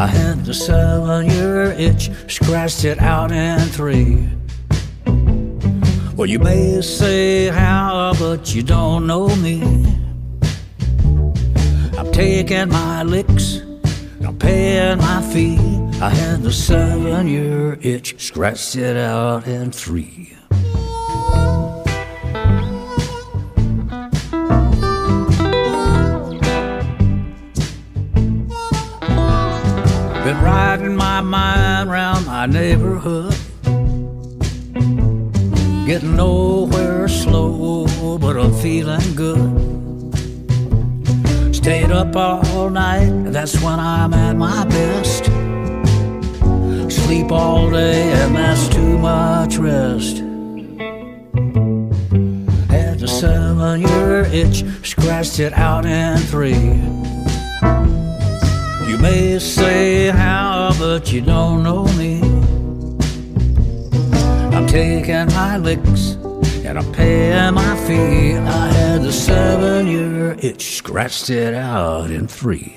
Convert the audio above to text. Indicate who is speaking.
Speaker 1: I had the seven year itch, scratched it out in three. Well, you may say how, but you don't know me. I'm taking my licks, I'm paying my fee. I had the seven year itch, scratched it out in three. Been riding my mind round my neighborhood. Getting nowhere slow, but I'm feeling good. Stayed up all night, that's when I'm at my best. Sleep all day, and that's too much rest. Had the seven year itch, scratched it out in three. You may say how, but you don't know me. I'm taking my licks and I'm paying my fee. I had the seven year itch, scratched it out in three.